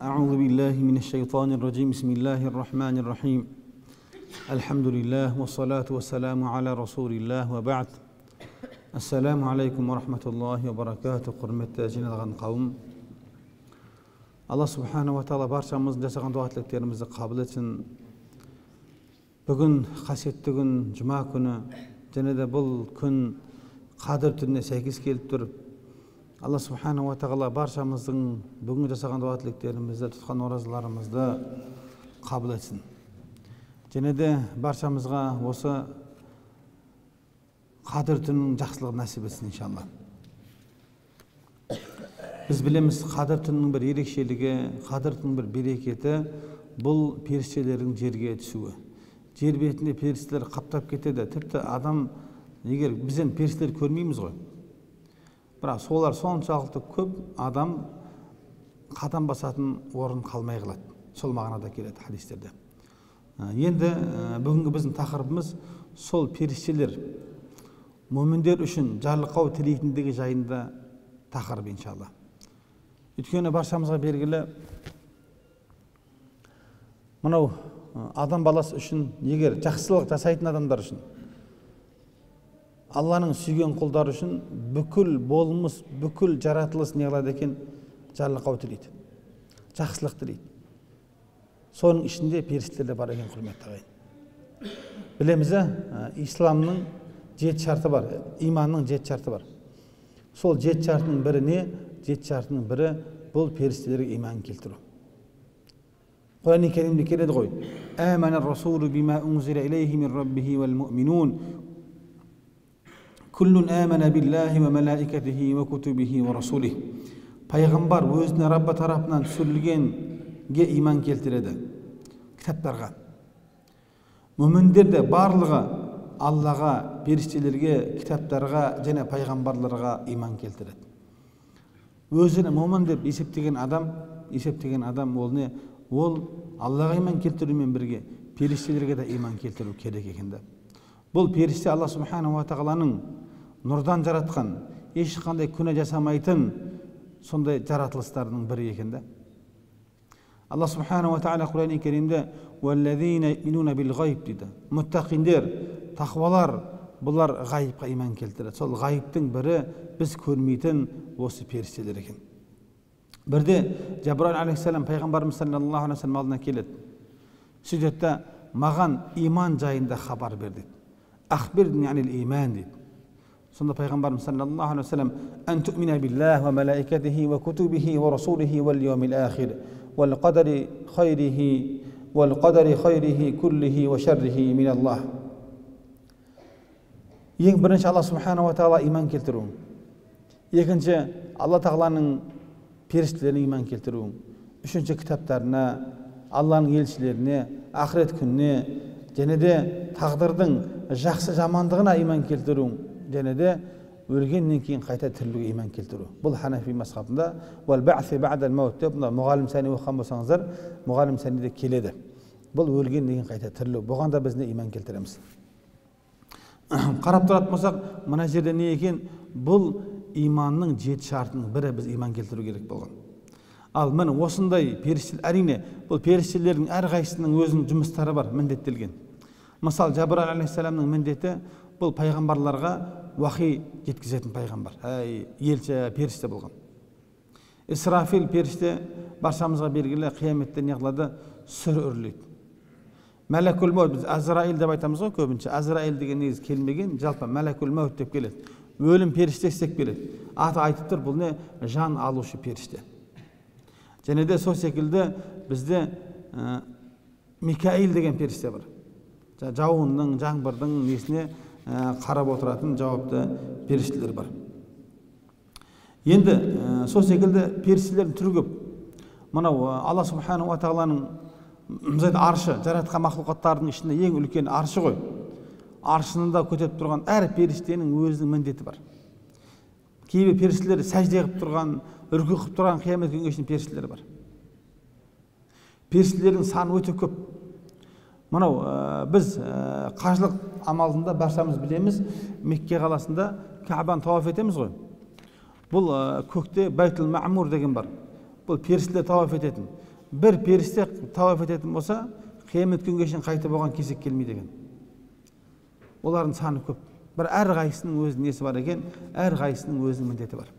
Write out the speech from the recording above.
أعوذ بالله من الشيطان الرجيم بسم الله الرحمن الرحيم الحمد لله والصلاة والسلام على رسول الله وبعد السلام عليكم ورحمة الله وبركاته құрметті жиналған қауым алла субханала тағала баршамыздың жасаған дұға тілектерімізді қабыл етсін бүгін қасиетті күн жұма күні және де бұл күн қадір түніне сәйкес келіп тұр алла субханала тағала баршамыздың бүгін жасаған дұға тілектерімізді тұтқан оразаларымызды қабыл етсін. Және де баршамызға осы қадір түнінің жақсылығын нәсіп етсін иншалла. Біз білеміз қадір түнінің бір ерекшелігі қадір түнінің бір берекеті бұл періштелердің жерге түсуі. Жер бетінде періштелер қаптап кетеді. Тіпті адам егер біз енді періштелерді көрмейміз ғой бірақ солар соншалықты көп адам қадам басатын орын қалмай қалады. Сол мағынада келеді хадистерде. Енді бүгінгі біздің тақырыбымыз сол періштелер мүміндер үшін жарылқау тілейтіндігі жайында тақырып иншалла. Өйткені баршамызға белгілі мынау адам баласы үшін егер жақсылық жасайтын адамдар үшін алланың сүйген құлдары үшін бүкіл болмыс бүкіл жаратылыс не қылады екен? Жарылқау тілейді жақсылық тілейді. Соның ішінде періштелер де бар екен құрметті ағайын. Білеміз ә исламның жеті шарты бар иманның жеті шарты бар. Сол жеті шартының бірі не? Жеті шартының бірі бұл періштелерге иман келтіру. Құран кәрімде келеді ғой күллүн әмәнә биллахи уә мәләикәтихи уә кутубихи пайғамбар өзіне раббы тарапынан түсірілгенге иман келтіреді кітаптарға мүміндер де барлығы аллаға періштелерге кітаптарға және пайғамбарларға иман келтіреді өзіні момын деп есептеген адам есептеген адам ол не ол аллаға иман келтірумен бірге періштелерге де иман келтіру керек екен да бұл періште алла субханала тағаланың нұрдан жаратқан ешқандай күнә жасамайтын сондай жаратылыстарының бірі екен да. Алла субханала тағала құрани кәрімде дейді. Мұттақиндер тақуалар бұлар ғайыпқа иман келтіреді сол ғайыптың бірі біз көрмейтін осы періштелер екен. Бірде жабраил алейхисалам пайғамбарымыз саллаллаху алейхи вассалам алдына келеді. Сөйтеді маған иман жайында хабар бер дейді. Иман дейді. Сонда пайғамбарымыз саллаллаху алейхи вассалам ан тумина биллах ва малаикатихи ва кутубихи ва расулихи вал йаумил ахир вал қадари хайрихи вал қадари хайрихи куллихи ва шаррихи мин аллах ең бірінші алла субханала тағала иман келтіру екінші алла тағаланың періштелеріне иман келтіру үшінші кітаптарына алланың елшілеріне ақырет күніне және де тағдырдың жақсы жамандығына иман келтіру және де өлгеннен кейін қайта тірілуге иман келтіру. Бұл ханафи мазхабында деп мына мұғалім сәни оқыған болсаңыздар мұғалім сәниде келеді. Бұл өлгеннен кейін қайта тірілу. Бұған да біз не иман келтіреміз. Қарап тұратын болсақ мына жерде не екен? Бұл иманның жеті шартының бірі біз иман келтіру керек болған. Ал міне осындай періштелер әрине бұл періштелердің әрқайсысының өзінің жұмыстары бар міндеттелген. Мысалы жабраил алейхисаламның міндеті бұл пайғамбарларға уахи жеткізетін пайғамбар. Әй елші періште болған. Исрафил періште баршамызға белгілі қияметте не қылады? Сүр үрлейді. Мәләкул мәут біз азраил деп айтамыз ғой көбінше. Азраил деген негізі келмеген жалпы мәләкул мәут деп келеді. Өлім періштесі деп келеді. Аты айтып тұр бұл не? Жан алушы періште. Және де сол секілді бізде ә, микаил деген періште бар. Жауынның жаңбырдың несіне ә, қарап отыратын жауапты періштелер бар. Енді ә, сол секілді періштелердің түрі көп. Мынау алла субханала тағаланың аршы жаратқан мақлұқаттардың ішінде ең үлкен аршы ғой. Аршынында көтеріп тұрған әр періштенің өзінің міндеті бар. Кейбір періштелер сәжде қылып тұрған үрку қылып тұрған қиямет күнге шейін періштелер бар. Періштелердің саны өте көп. Мынау ә, біз ә, қажылық амалында баршамыз білеміз. Мекке қаласында кабаны тауаф етеміз ғой. Бұл ә, көкте бәйтул мәмур деген бар. Бұл періштелер тауаф ететін. Бір періште тауап ететін болса қиямет күнге шейін қайтып оған кезек келмейді екен. Олардың саны көп. Бір әрқайсысының өз несі бар екен әрқайсысының өзінің міндеті бар.